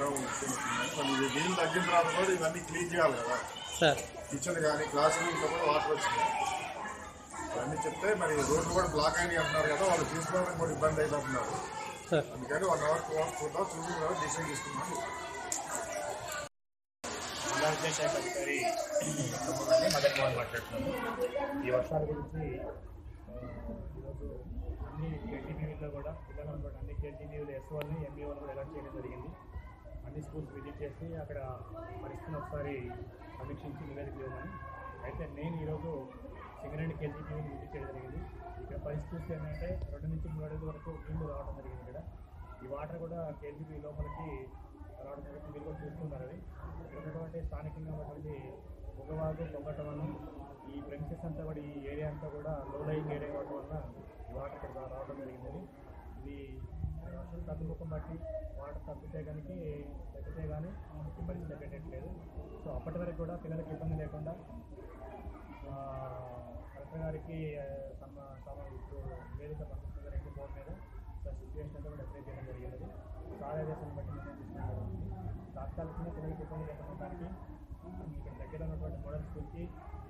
నీళ్ళు తగ్గిన తర్వాత కూడా ఇవన్నీ క్లీన్ చేయాలి కదా సార్. కిచెన్ కానీ క్లాస్ రూమ్లో కూడా వాటర్ వచ్చింది ఇవన్నీ చెప్తే మరి రోడ్లు కూడా బ్లాక్ అయినాయి అంటున్నారు కదా వాళ్ళు తీసుకోవడానికి కూడా ఇబ్బంది అయిపోతున్నారు. సార్. అందుకని వన్ అవర్ టూ అవర్స్ చూద్దాం చూసిన తర్వాత అధికారి తమ్ముడిని మదన్ మోహన్ మాట్లాడుతున్నాను ఈ వర్షాల గురించి అన్ని కేజీబీవీలో కూడా పిల్లలను కూడా అన్ని కేజీబీవీలు ఎస్ఓల్ని ఎంఈఓని కూడా చేయడం జరిగింది? అన్ని స్కూల్స్ విజిట్ చేసి అక్కడ పరిస్థితిని ఒకసారి సమీక్షించి నివేదిక ఇవ్వమని. అయితే నేను ఈరోజు సింగరేణి కేజీపీని విజిట్ చేయడం జరిగింది. ఇక్కడ పరిస్థితి ఏంటంటే రెండు నుంచి మూడు అడుగుల వరకు నీళ్ళు రావడం జరిగింది ఇక్కడ. ఈ వాటర్ కూడా కేజీబీ లోపలికి రావడం జరిగింది. మీరు కూడా చూస్తున్నారు అది. ఇక్కడ ఉన్నటువంటి స్థానికంగా ఉన్నటువంటి పొగవాగు పొగటవనం ఈ ప్రెమిసెస్ అంతా కూడా ఈ ఏరియా అంతా కూడా లో ఏరియా కావడం వల్ల ఈ వాటర్ ఇక్కడ రావడం జరిగింది. ఇది వర్షం తగ్గుముఖం బట్టి వాటర్ తగ్గితే కనుక తగ్గితే కానీ ఇబ్బంది తగ్గట్లేదు సో అప్పటి వరకు కూడా పిల్లలకి ఇబ్బంది లేకుండా కలెక్టర్ గారికి తమ తమ ఇప్పుడు వేదిక పంపిస్తున్న రెండు బోర్డు మీద సిచ్యువేషన్ అంతా కూడా అప్లై చేయడం జరిగినది కార్యదర్శిని బట్టి నిర్ణయం తాత్కాలికంగా పిల్లలకి ఇబ్బంది లేకుండా దానికి ఇక్కడ దగ్గర ఉన్నటువంటి మోడల్ స్కూల్కి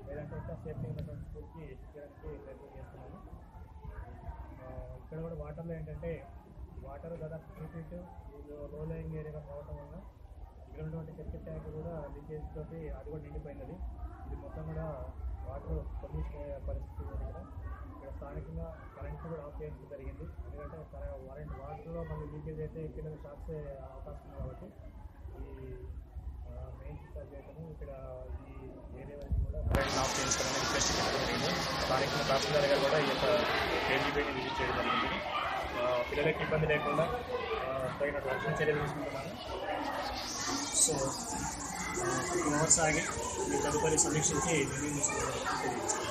లేదంటే ఇంకా సేఫ్టీ ఉన్నటువంటి స్కూల్కి చేయడానికి ప్రయత్నం చేస్తున్నాము. ఇక్కడ కూడా వాటర్లో ఏంటంటే వాటర్ కదా త్రీ ఫీట్లో లయింగ్ ఏరియా పోవటం వల్ల ఇక్కడ ఉన్నటువంటి సెప్టిక్ ట్యాంక్ కూడా లీకేజ్ తోటి అది కూడా నిండిపోయినది. ఇది మొత్తం కూడా వాటర్ పొల్యూషన్ అయ్యే పరిస్థితి ఉంది ఇక్కడ ఇక్కడ స్థానికంగా కరెంట్ కూడా ఆఫ్ చేయడం జరిగింది. ఎందుకంటే వారెంట్ వాటర్లో మళ్ళీ లీకేజ్ అయితే పిల్లలు షాక్స్ అవకాశం ఉంది కాబట్టి ఈ మెయిన్ స్విచ్ చేయటము ఇక్కడ ఈ ఏరియా వరకు కూడా కరెంట్ ఆఫ్ చేయించాలని రిక్వెస్ట్ చేయడం జరిగింది. స్థానికంగా తహసీల్దార్ గారు కూడా ఈ యొక్క కేజీబీని విజిట్ చేయడం జరిగింది. పిల్లలకి ఇబ్బంది లేకుండా తగిన రక్షణ చర్యలు తీసుకుంటున్నాను. సో టూ అవర్స్ ఆగి మీ తదుపరి సమీక్షించి నిర్ణయం తీసుకుంటాను